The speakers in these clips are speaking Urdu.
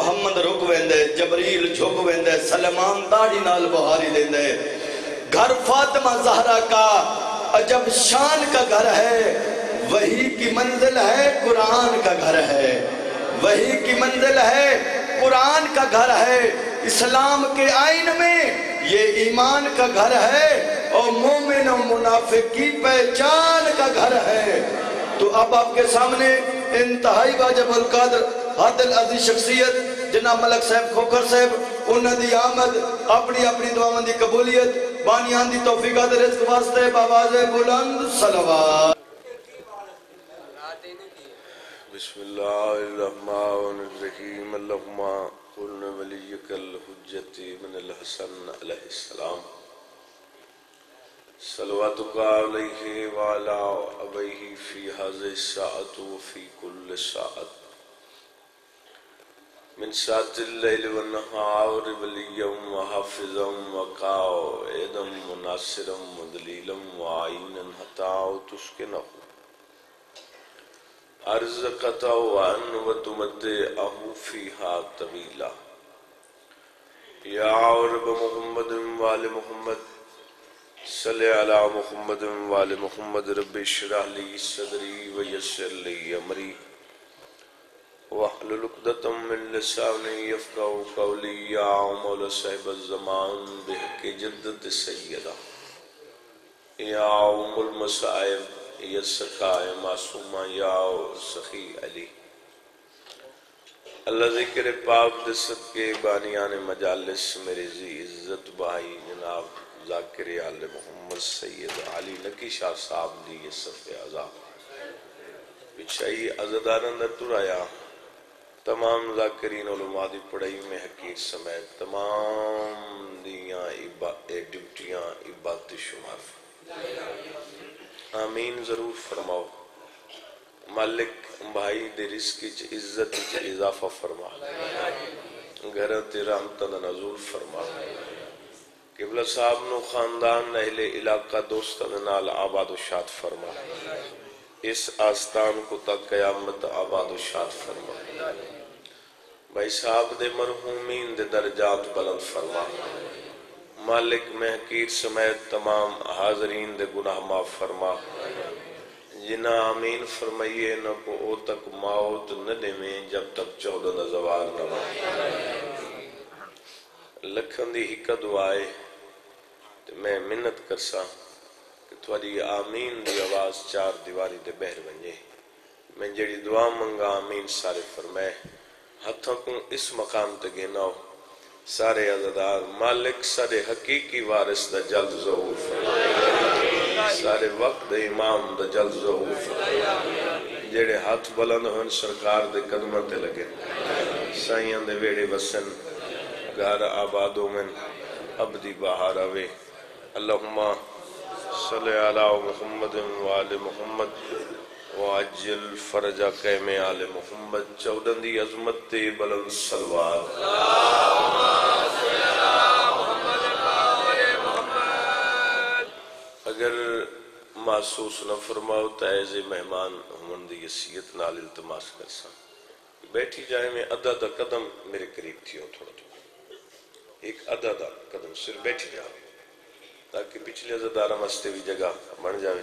محمد رک ویندے جبریل جھک ویندے سلمان داڑی نال بہاری دیندے گھر فاطمہ زہرہ کا عجب شان کا گھر ہے وہی کی منزل ہے قرآن کا گھر ہے وہی کی منزل ہے قرآن کا گھر ہے اسلام کے آئین میں یہ ایمان کا گھر ہے اور مومن و منافق کی پہچان کا گھر ہے تو اب آپ کے سامنے انتہائی واجب القادر حد العزیز شخصیت جناب ملک صاحب کھوکر صاحب انہ دی آمد، اپنی اپنی دعاوان دی قبولیت، بانیان دی توفیقات رزق واسطے باواز بلند صلوات۔ بسم اللہ الرحمن الرحیم، اللہم قلن ولیک الحجت من الحسن علیہ السلام۔ صلواتک علیہ وعلا ابیہ فی حاضر الساعت و فی کل ساعت۔ من ساعت اللیل والنہار ولیم وحافظا وقاو ایدم مناصرا مدلیلا وعینا حتاو تسکنہو ارزقت وان وتمتعه فيها طويلا. يا رب محمد وال محمد، صل على محمد وال محمد. رب اشرح لي صدري ويسر لي امري واحلل عقدة من لساني يفقهوا قولي يا مولا صاحب الزمان، بحق جدت سيدا يا ام المصائب، یا سقائے معصومہ، یا سخی علی۔ اللہ ذکر پاک دست کے بانیان مجالس میرے زی عزت بھائی جناب ذاکر آل محمد سید علی نکی شاہ صاحب دی یہ صفحہ عذاب۔ پچھائی عزدارن در ترایا تمام ذاکرین علماء دی پڑھائی میں حقیق سمیت تمام دیاں ڈیوٹیاں عبادت شمار آمین ضرور فرماؤ۔ مالک بھائی دے رزق چ عزت چ اضافہ فرما۔ گھر تے رحمت دا نزول فرما۔ قبلہ صاحب نو خاندان، اہل علاقہ دوستان نال آباد و شاد فرما۔ اس آستان کو تک قیامت آباد و شاد فرما بھائی صاحب دے مرحومین دے درجات بلند فرما مالک محقیر سمیت تمام حاضرین دے گناہ معاف فرما۔ جنا آمین فرمائیے، نہ کو او تک موت نہ دے جب تک چودہ نہ زوال نہ لکھن دی ہکا دعائے میں منت کرسا کہ تھوڑی آمین دی آواز چار دیواری دے بہر بنجے میں جڑی دعا منگا، آمین سارے فرمائے۔ ہتھوں کو اس مقام تے گیناؤ سارے عزدار مالک، سارے حقیقی وارث دا جلد ظہور فرمائے۔ سارے وقت دے امام دا جلد ظہور فرمائے۔ جڑے ہاتھ بلند ہن سرکار دے قدمہ تے لگے۔ سائیاں دے ویڑے وسن۔ گھر آبادوں میں عبدی باہر آوے۔ اللہم صلی علی محمد وآل محمد وعجل فرجہ قیم آل محمد چودن دی عظمت تے بلند سلوات اگر محسوس نہ فرماؤ تیز مہمان ہمن دی یسیت نال التماس کر سا بیٹھی جائے میں ادھا دا قدم میرے قریب تھی ہو تھوڑا تھوڑا۔ ایک ادھا دا قدم صرف بیٹھی جائے تاکہ پچھلے ازدارہ مستے بھی جگہ بن جائے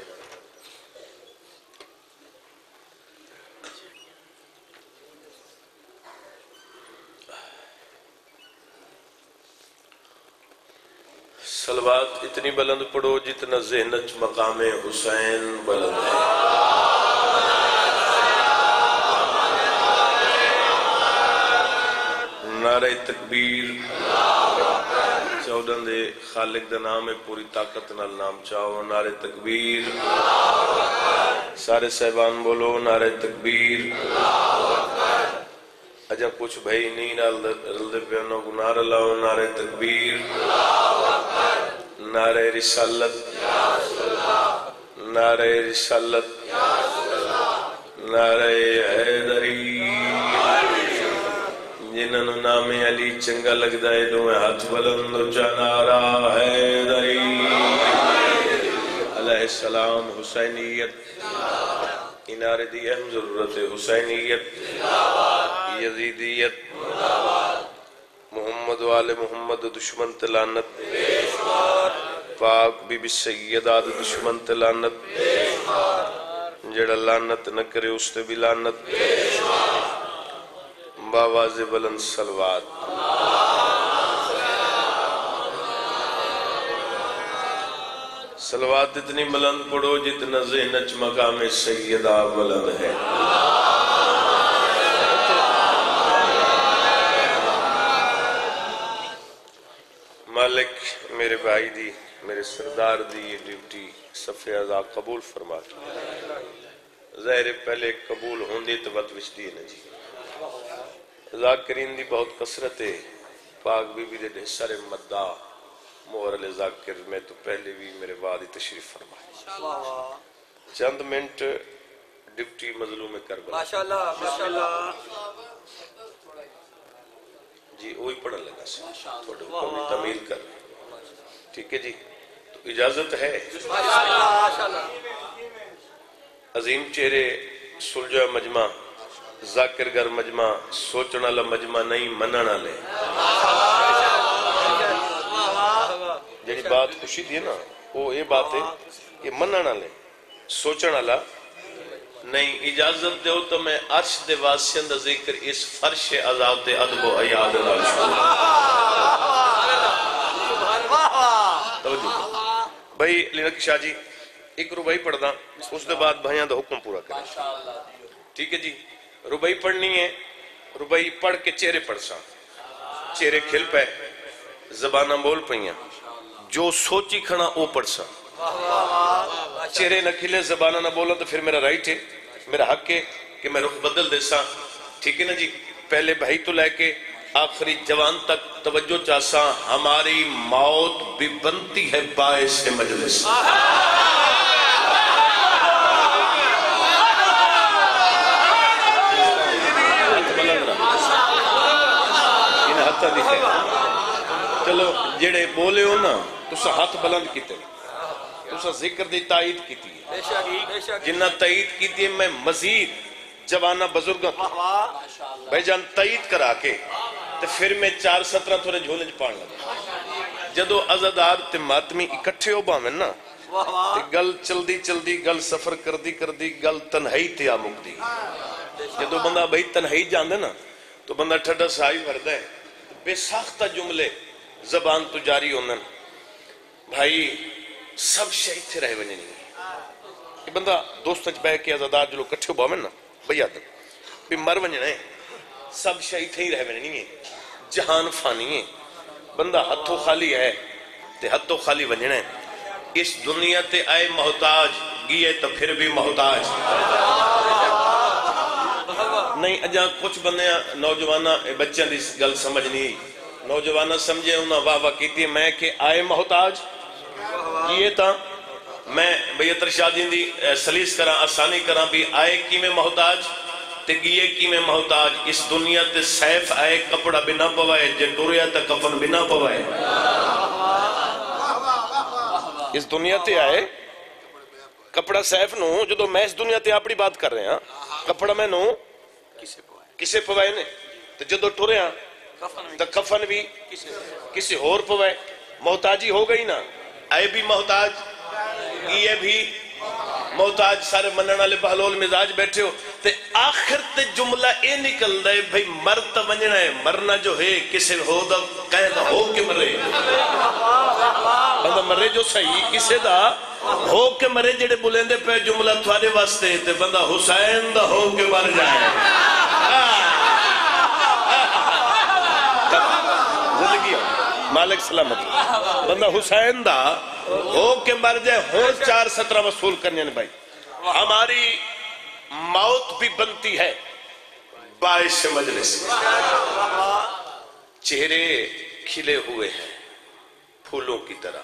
سلوات اتنی بلند پڑھو جتنا ذہنچ مقام حسین بلند ہے۔ نعرہ تکبیر۔ چودن دے خالق دا نام ہے پوری طاقت نال نام چاہو نعرہ تکبیر سارے صحبان بولو نعرہ تکبیر اجا کچھ بھائی نہیں رلدے پیانوں کو نعرہ لاؤ نعرہ تکبیر نعرہ رسالت نعرہ رسالت نعرہ حیدری جنہوں نام علی چنگا لگ دائے دو میں ہاتھ بلند اچھا نعرہ حیدری علیہ السلام حسینیت انارے دی اہم ضرورت حسینیت یزیدیت محمد والے محمد دشمن تلانت پاک بی بی سیدہ دشمن تلانت جڑا لانت نہ کرے اس تے بھی لانت باواز بلند سلوات۔ سلوات اتنی بلند پڑھو، جتنا ذہن چ مقام سیدہ بلند ہے۔ مالک، میرے بھائی دی، میرے سردار دی یہ ڈیوٹی صفحہ ازا قبول فرما۔ ظاہر پہلے قبول ہوندی تو بات وچ دی نا جی۔ ذاکرین دی بہت کثرت ہے۔ پاک بی بی دے سارے مدہ مہر علی ذاکر میں تو پہلے بھی میرے بعد ہی تشریف فرمائے۔ چند منٹ ڈپٹی مظلوم کربلا۔ ماشاءاللہ ماشاءاللہ۔ جی وہی پڑھن لگا سا تھوڑے حکم بھی تمیل کر۔ ٹھیک ہے جی۔ تو اجازت ہے۔ ماشاءاللہ۔ عظیم چہرے سلجھا مجمع ذاکر گر مجمع سوچنا لا مجمع نہیں مننا لے جیڑی بات خوشی دی ہے نا وہ یہ بات ہے کہ مننا لے سوچنا لا نہیں اجازت دیو تو میں عرش دے واسین دا ذکر اس فرش عذاب دے ادب و عیاد نال توجہ۔ بھائی لینک شاہ جی ایک ربائی پڑھ دا اس دے بعد بھائیاں دا حکم پورا کریں ٹھیک ہے جی؟ ربائی پڑھنی ہے، ربائی پڑھ کے چہرے پڑھ سا۔ چہرے کھل پہ زبانہ بول پہیاں جو سوچی کھنا او پڑھ سا۔ چہرے نہ کھلے زبانہ نہ بولا تو پھر میرا رائٹ ہے۔ میرا حق ہے کہ میں رخ بدل دے سا۔ ٹھیک ہے نا جی؟ پہلے بھائی تو لے کے آخری جوان تک توجہ چاہسا ہماری موت بھی بنتی ہے باعث مجلس۔ ہتھا دکھے چلو جڑے بولے ہو نا تو سا ہاتھ بلند کیتے۔ تو سا ذکر دی تائید کیتی ہے۔ جنہ تائید کیتی ہے میں مزید جوانہ بزرگاں بھائی جان تائید کرا کے تو پھر میں چار سترہ تھوڑے جھولے جو پان لگا۔ جدو ازادار تے ماتمی اکٹھے ہو باویں نا تے گل چلدی چلدی گل سفر کردی کردی گل تنہائی تے آ مکدی جدو بندہ بھائی تنہائی جاندے نا تو بندہ ٹھڈا سائی بھردا ہے۔ بے ساختہ جملے زبان تو جاری ہوندن بھائی، سب شے تھے رہ ونجے نہیں کہ بندہ دوست چ بیٹھ کے ازادار جو لوگ کٹھے باویں نا بھئی آدم بھی مر ونجنا ہے سب شے تھے ہی رہ ونجے نہیں ہے جہان فانی ہے۔ بندہ ہتھوں خالی ہے تے ہتھوں خالی ونجنا ہے اس دنیا تے آئے محتاج گئے تو پھر بھی محتاج۔ نہیں اجا کچھ بندے نوجوانہ بچوں دی گل سمجھ نہیں نوجوانہ سمجھے انہاں واہ واہ کیتی میں کہ آئے محتاج یہ تا میں بیتر شادین دی اے، سلیس کرا آسانی کرا بھی آئے کی میں محتاج؟ تے گیے کی میں محتاج؟ اس دنیا تے سیف آئے کپڑا بنا پوائے جے ٹوریا تے کفن بنا پوائے۔ اس دنیا تے آئے کپڑا سیف نو جدو میں اس دنیا تے اپنی بات کر رہے ہیں کپڑا میں نو کسے پوائے نے تو جدو ٹوریا کفن میں تو کفن بھی کسے کسی اور پوائے محتاجی ہو گئی نا؟ آئے بھی محتاج یہ بھی محتاج سارے منن والے بہلول مزاج بیٹھے ہو۔ تے آخر تے جملہ اے نکل دے بھئی مر تا ونجنا ہے۔ مرنا جو ہے، کسے ہو دا کہہ دا ہو کے مرے۔ بندہ مرے جو صحیح، کسے دا ہو کے مرے جڑے بلندے پہ جملہ تھوڑے واسطے۔ تے بندہ حسین دا ہو کے مر جائے۔ زندگی مالک سلامت۔ بندہ حسین دا ہو کے مر جائے، ہو چار سترہ وصول کرنے نے بھائی۔ ہماری موت بھی بنتی ہے۔ باعث مجلس۔ چہرے کھلے ہوئے ہیں۔ پھولوں کی طرح۔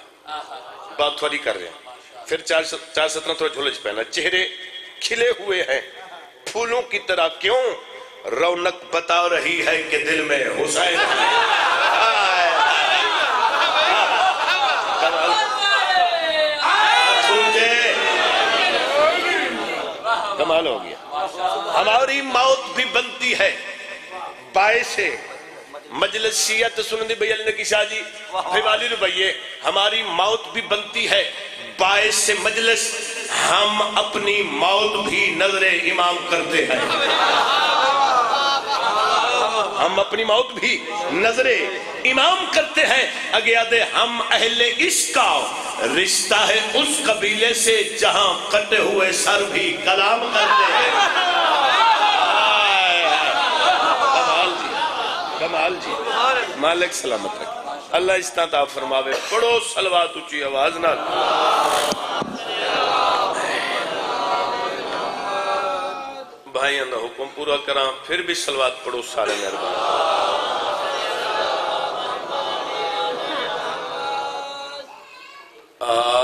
بات تھوڑی کر رہے ہیں۔ پھر چار چار سترہ تھوڑا جھولج پہنا۔ چہرے کھلے ہوئے ہیں۔ پھولوں کی طرح کیوں رونق بتا رہی ہے کہ دل میں حسین ہے آئے، کمال سنجے کمال ہو گیا ہماری موت بھی بنتی ہے۔ باعث مجلس شیعت سنن دی بیل نکی شاہ جی بھائی والی روپئیے ہماری موت بھی بنتی ہے۔ باعث سے مجلس ہم اپنی موت بھی نظر امام کرتے ہیں۔ ہم اپنی موت بھی نظر امام کرتے ہیں۔ اگے آدھے ہم اہل عشق کا رشتہ ہے اس قبیلے سے جہاں کٹے ہوئے سر بھی کلام کرتے ہیں آئے آئے۔ کمال جی کمال جی مالک سلامت رکھ اللہ اس طرح استعطا فرماوے، پڑھو سلوات اچھی آواز نہ بھائیاں دا حکم پورا کراں، پھر بھی سلوات پڑھو سارے مہربان۔ أعوذ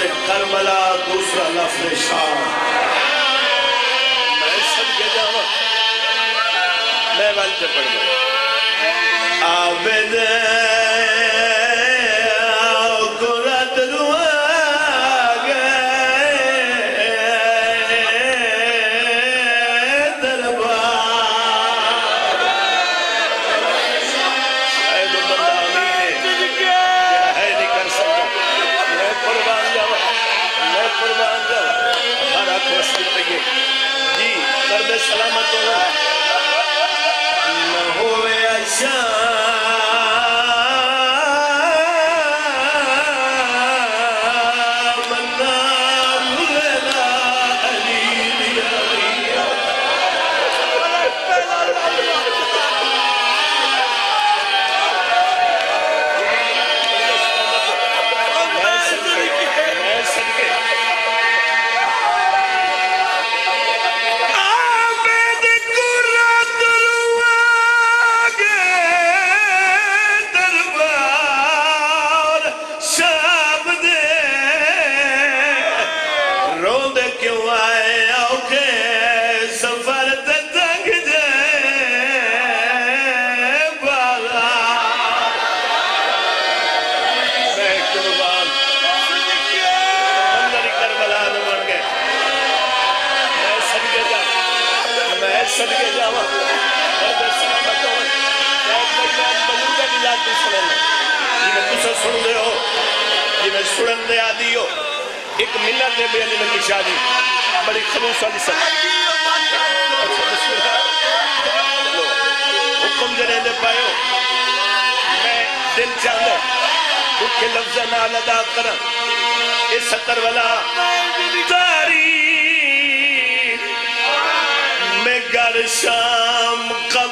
لفظ کربلا دوسرا لفظ شام۔ میں سب کے جاؤں۔ میں والتے پڑھ گیا عابد سن دے ہو۔ جی میں سنن دے آدھی ہو۔ ایک منت دے بے علی نکی شادی جی۔ بڑی خلوص والی سب۔ اچھا، اللہ۔ حکم جنے دے پائے ہو۔ میں دل چاہتا دکھ لفظ نال ادا کرا۔ اس ستر والا، تاریخ۔ میں گر شام کا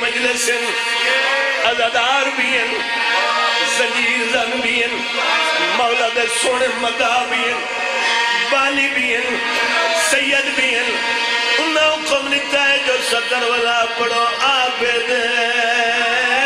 مجلس ازادار بھی ہیں زلیل زن بھی ہیں مولا دے سونے مدہ بھی ہیں بانی بھی ہیں سید بھی ہیں انہوں حکم لکھتا ہے جو صدر والا پڑھو عابد تھوڑا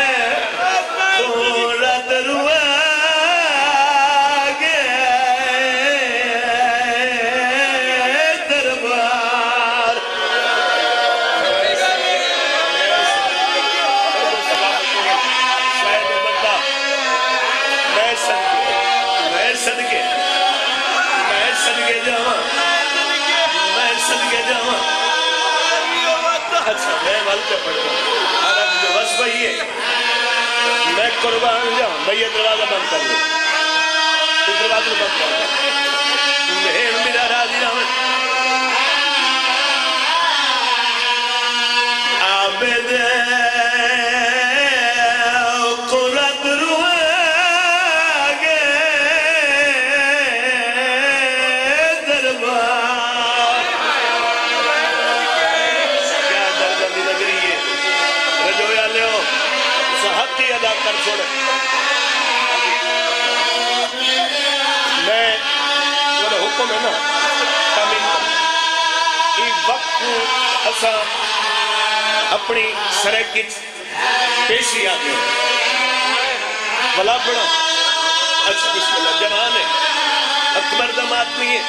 اچھا میں ول پڑھتا ہوں عرب جو بس بھئی ہے میں قربان جاؤں بھئی یہ دروازہ بند کر لو اس دروازہ بند اپنی سرکت پیشی آگے ہو۔ بلا پڑا اچھا بسم اللہ جوان ہے اکبر دم آدمی ہے۔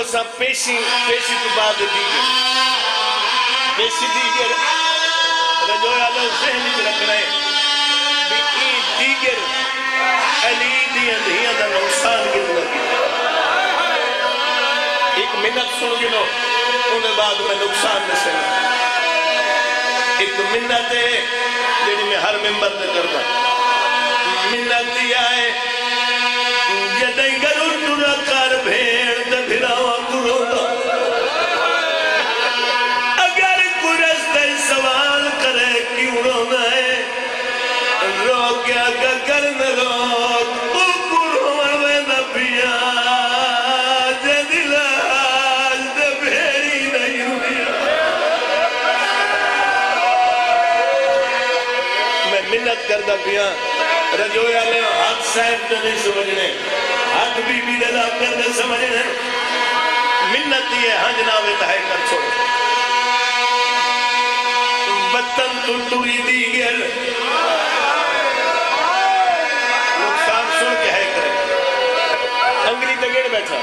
ای کو سا پیشی پیشی تو بعد دیگر پیشی دیگر رجوع آلہ ذہن میں رکھ رہے ہیں بھی ای دیگر علی دی اندھیاں دا نقصان کتنا کی ایک منت سن گنو انہیں بعد میں نقصان میں سے ایک منت ہے جنہی میں ہر ممبر دے کرتا منت دیا ہے جدائی گرو ٹورا منت کردہ پیا رجویا لے ہاتھ صاحب تو نہیں سمجھنے ہاتھ بی بی دلا کردہ سمجھنے منت یہ ہاں جناب تہائی کر چھوڑے وطن تو ٹوری دیگر نقصان سن کے ہے کرے انگلی تگڑ بیٹھا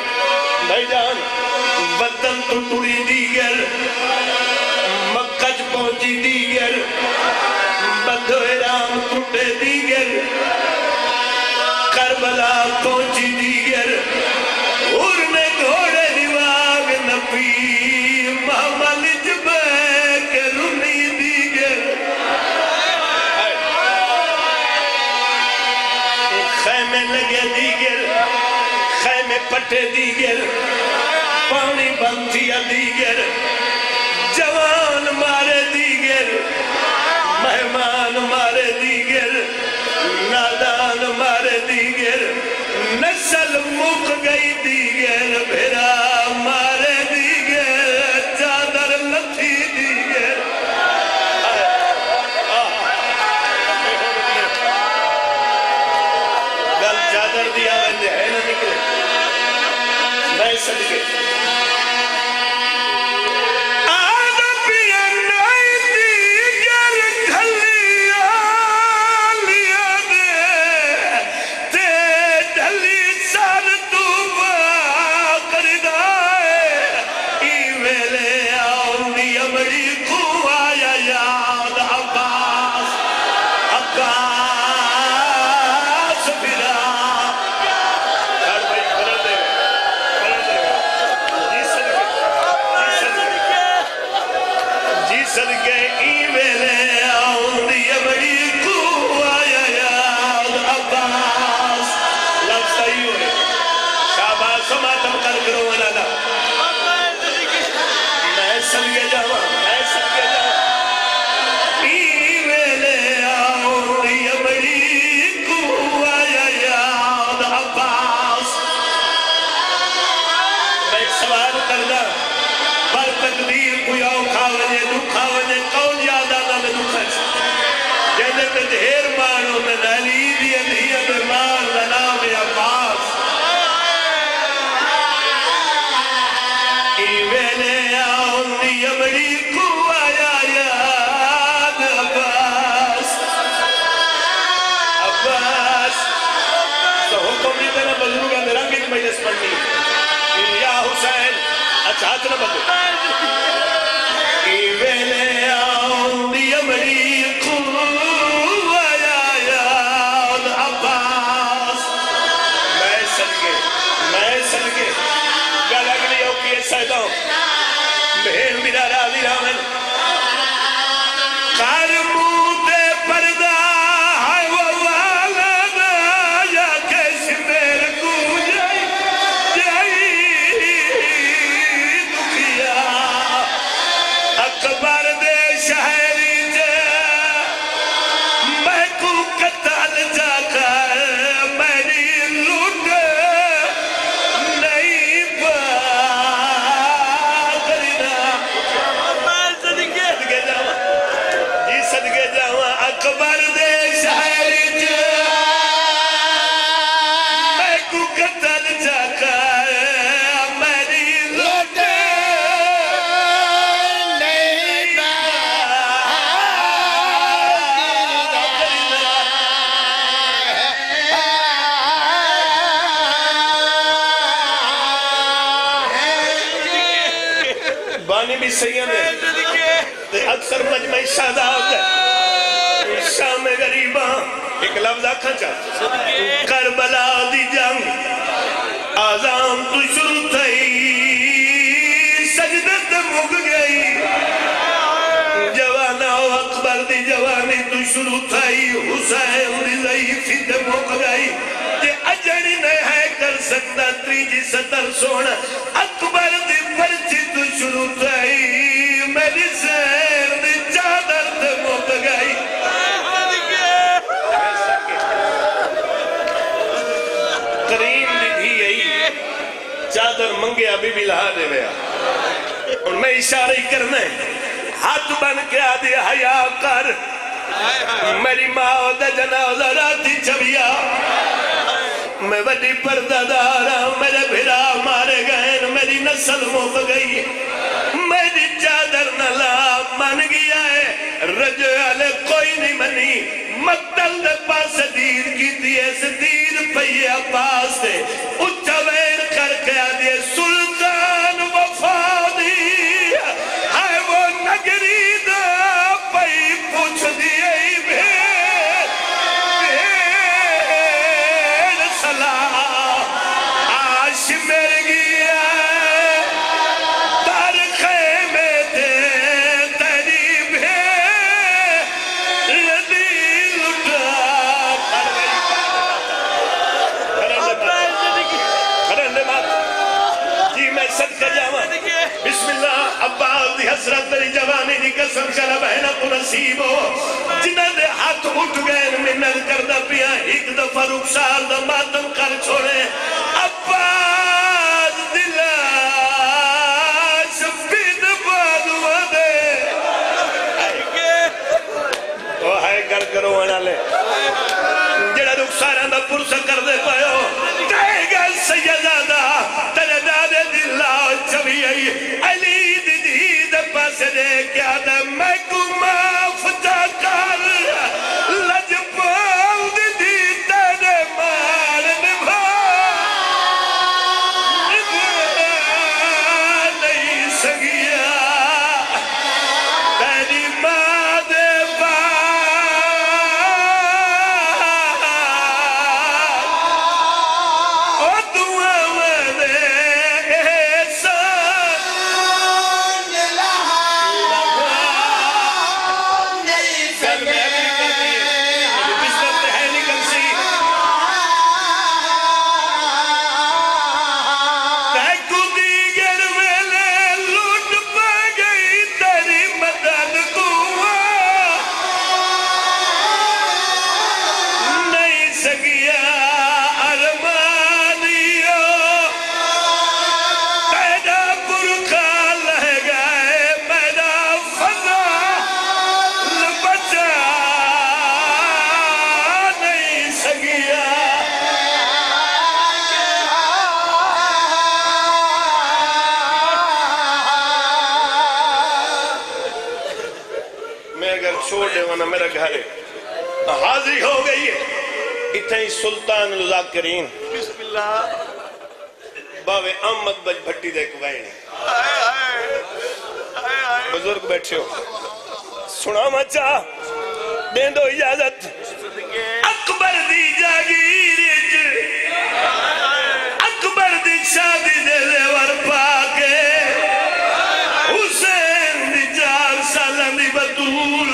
بھائی جان وطن تو ٹوری دیگر مکہ پہنچی دی دیگر بدھوئے رام ٹوٹے دیگر کربلا پہنچی دیگر اور میں گھوڑے دیواغ نبی محمل جبے کے رنی دیگر خیمے لگے دیگر خیمے پٹے دیگر پانی بنتی دیگر جوان مارے دیگر مہمان مارے دیگر نادان مارے دیگر نسل مک گئی دیگر بھیرا مارے تقدیر، کوئی آؤ کھاونے دکھاونے کون یاد آنا میں دکھاچ جنہیں میں دھیر مانو میں نالی دی اندھیا میں مان لنام یا پاس ای ویلے آؤں دی امڑی کو آیا یاد، عباس۔ عباس۔ تو حکم نہیں دینا بزرگا میرا گت مجلس پڑھنی یا حسین اچھا ہاتھ نہ Bye. بانی بھی سید ہے۔ تے اکثر مجمع شہداد ہے۔ شام غریباں، ایک لفظ آکھا چاہ۔ کربلا دی جنگ آزام تو شروع تھئی۔ سجدت مگ گئی۔ جوانا و اکبر دی جوانی تو شروع تھئی۔ حسین دی ضعیفی تے مگ گئی۔ کہ اجڑی نہیں ہے کر سکتا تریجی ستر سونا۔ اکبر دی پرچی شروع میری سیر دی چادر تے گئی۔ کریم دی دھی آئی چادر منگیا بی بی لہا دے ویا۔ اور میں اشارہ ہے ہاتھ بن کے آدھے حیاء کر۔ میری ماں دا جنازہ راتی چبیا میں وڈی پردہ دارا، میرے بھرا مارے گئے، میری نسل مک گئی۔ میری چادر نلا من گیا ہے رجو والے کوئی نہیں منی۔ مقتل دے پاس دیر کی دیئے سے دیر پہیا پاس دے اچھا ویر کر کے آدھے سلطہ قسم چلا بہنا کو نصیب ہو۔ جنہ دے ہاتھ اٹھ گئے منت کردہ پیا ایک دفعہ رخسار دا ماتم کر چھوڑے۔ عباس دلا شفید دے او ہائے، کر کرو لے جڑا دا کر دے کہے گا سیدہ تیرے دادے چوی علی دی دی دے پاس دے کیا ہی سلطان الزاکرین بسم اللہ. باوے احمد بج بھٹی دے کو وائنی ہائے ہائے. ہائے ہائے. بزرگ بیٹھے ہو. سنا مچا دیں دو اجازت. اکبر دی جاگیر اکبر دی شادی دے زیور پاکے حسین دی چار سالن دی بطول.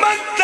مقتل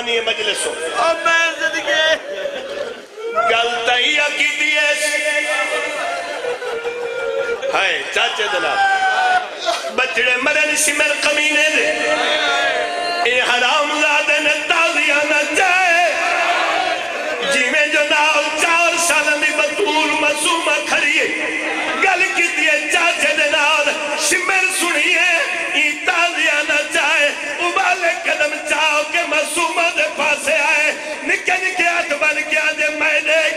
ہو بانی مجلس ہو اپنا صدقے گل تہیا کی دیئے ہائے چاچے دلا بچڑے مرن سمر کمینے دے اے حرام زادے نے تازیہ نہ جائے جی میں جو ناؤ چار سالن دی بطول مسومہ کھڑیے گل کی دیئے چاچے دے نال قدم چاہو کے معصومہ دے پاسے آئے۔ نکے نکے ہاتھ بن گیا دے میں نے